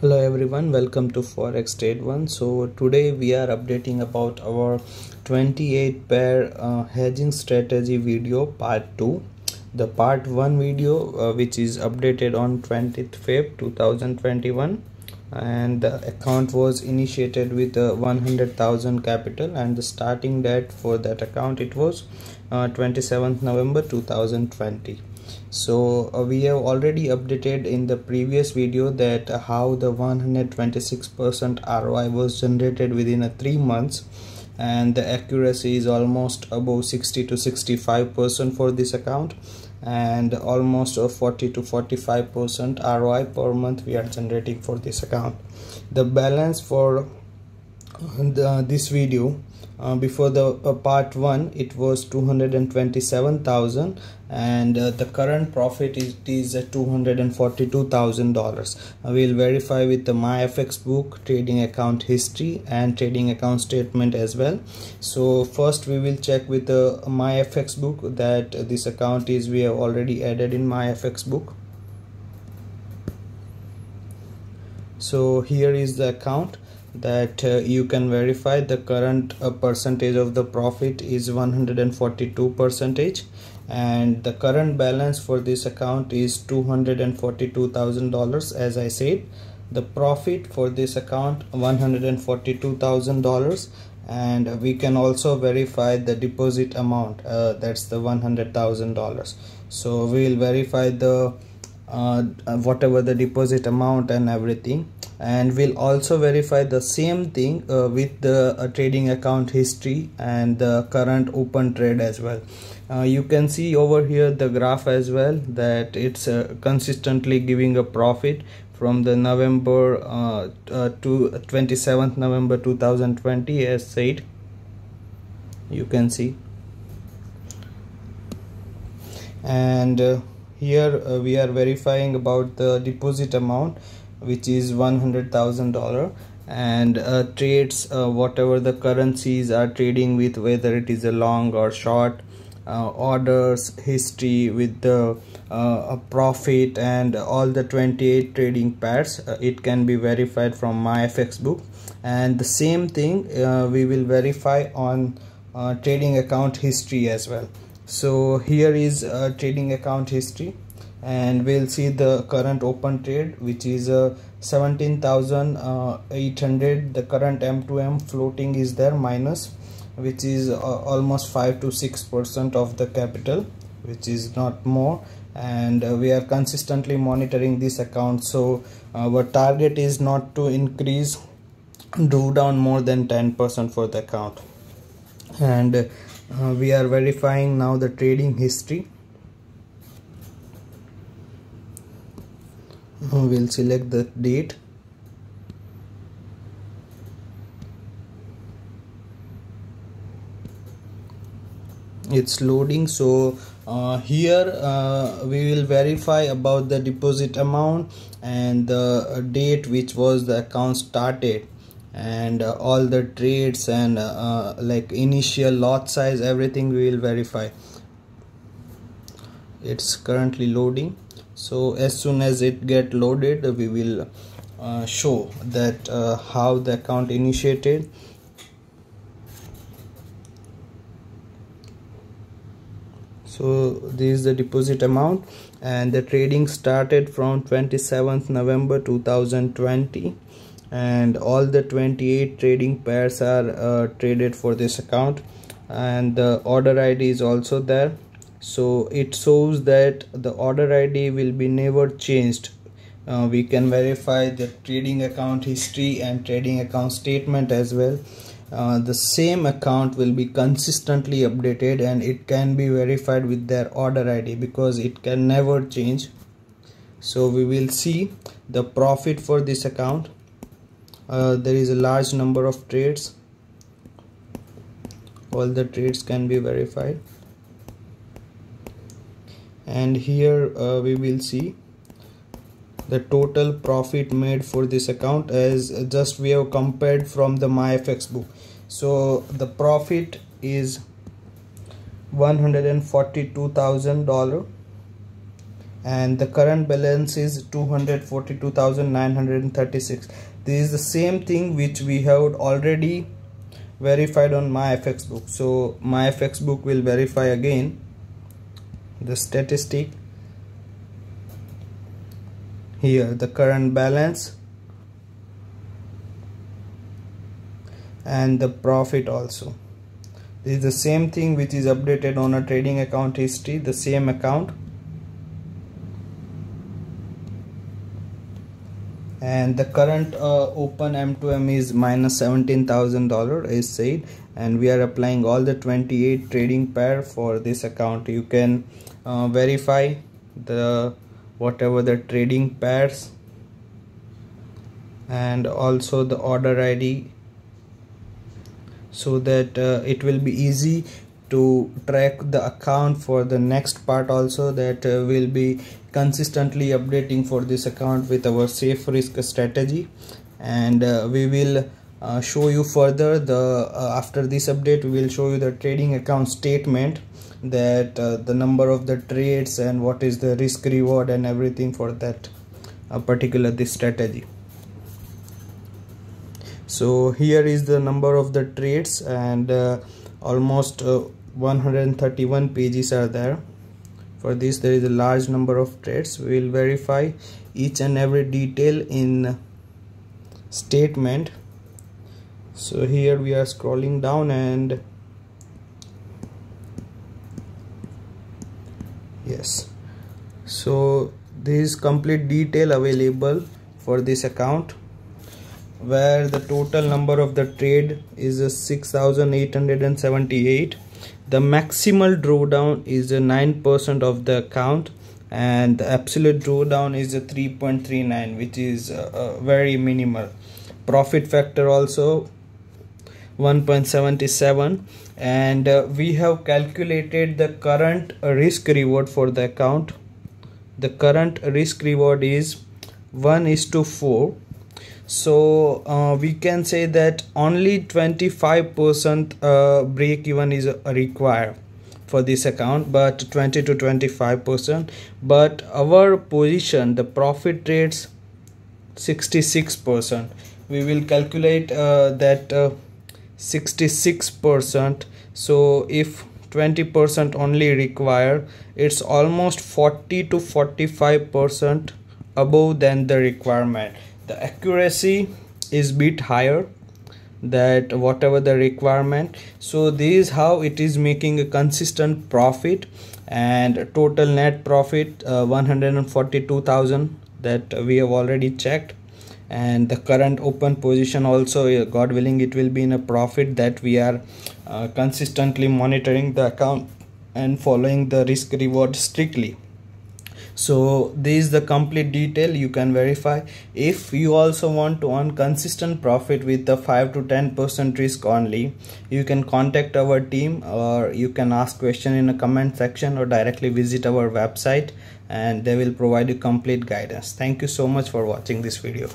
hello everyone. Welcome to forex trade one. So today we are updating about our 28 pair uh, hedging strategy video part 2 the part 1 video uh, which is updated on 20th feb 2021 and the account was initiated with a 100,000 capital. And the starting date for that account it was uh, 27th November 2020 so uh, we have already updated in the previous video that how the 126% ROI was generated within a 3 months and the accuracy is almost above 60 to 65% for this account and almost a 40 to 45% ROI per month we are generating for this account. The balance for the, this video uh, before the uh, part 1 it was 227000 and uh, the current profit is, is $242,000 I will verify with the MyFX book trading account history and trading account statement as well. So first we will check with the MyFX book that this account is we have already added in MyFX book. So here is the account that uh, you can verify the current uh, percentage of the profit is 142 percentage and the current balance for this account is $242,000 as I said. The profit for this account $142,000 and we can also verify the deposit amount uh, that's the $100,000 so we'll verify the uh, whatever the deposit amount and everything and we'll also verify the same thing uh, with the uh, trading account history and the current open trade as well. Uh, you can see over here the graph as well that it's uh, consistently giving a profit from the November uh, uh, to 27th November 2020 as said. You can see. And here we are verifying about the deposit amount which is $100,000 and uh, trades uh, whatever the currencies are trading with whether it is a long or short uh, orders history with the uh, profit and all the 28 trading pairs uh, it can be verified from my fx book. And the same thing uh, we will verify on trading account history as well. So here is trading account history and we'll see the current open trade which is uh, 17,800 the current M2M floating is there minus which is uh, almost 5 to 6 percent of the capital which is not more. And uh, we are consistently monitoring this account. So our target is not to increase draw down more than 10 percent for the account. And uh, we are verifying now the trading history we'll select the date? It's loading so uh, here uh, we will verify about the deposit amount and the date which was the account started and uh, all the trades and uh, like initial lot size everything we will verify. It's currently loading so as soon as it get loaded we will uh, show that uh, how the account initiated. So this is the deposit amount and the trading started from 27th November 2020 and all the 28 trading pairs are uh, traded for this account and the order ID is also there so it shows that the order id will be never changed. Uh, we can verify the trading account history and trading account statement as well. Uh, the same account will be consistently updated and it can be verified with their order id because it can never change. So we will see the profit for this account. Uh, there is a large number of trades. All the trades can be verified and here uh, we will see the total profit made for this account as just we have compared from the myfx book. So the profit is $142,000 and the current balance is 242,936 this is the same thing which we have already verified on myfx book. So myfx book will verify again the statistic. Here the current balance and the profit also. This is the same thing which is updated on a trading account history the same account. And the current uh, open m2m is minus $17000 is said and we are applying all the 28 trading pair for this account. You can uh, verify the whatever the trading pairs and also the order id so that uh, it will be easy to track the account for the next part also that uh, will be consistently updating for this account with our safe risk strategy. And uh, we will uh, show you further the uh, after this update we will show you the trading account statement that uh, the number of the trades and what is the risk reward and everything for that uh, particular this strategy. So here is the number of the trades and uh, almost uh, 131 pages are there. For this there is a large number of trades. We will verify each and every detail in statement so here we are scrolling down and yes. So this is complete detail available for this account where the total number of the trade is 6878 the maximal drawdown is 9% of the account and the absolute drawdown is 3.39 which is uh, uh, very minimal. Profit factor also 1.77 and uh, we have calculated the current risk reward for the account. The current risk reward is 1 is to 4 so uh, we can say that only 25% uh, break even is required for this account but 20 to 25% but our position the profit rates 66% we will calculate uh, that uh, 66% so if 20% only require it's almost 40 to 45% above than the requirement. The accuracy is bit higher that whatever the requirement. So this is how it is making a consistent profit and total net profit uh, 142000 that we have already checked and the current open position also god willing it will be in a profit that we are uh, consistently monitoring the account and following the risk reward strictly. So this is the complete detail you can verify. If you also want to earn consistent profit with the 5 to 10 percent risk only you can contact our team or you can ask question in a comment section or directly visit our website and they will provide you complete guidance. Thank you so much for watching this video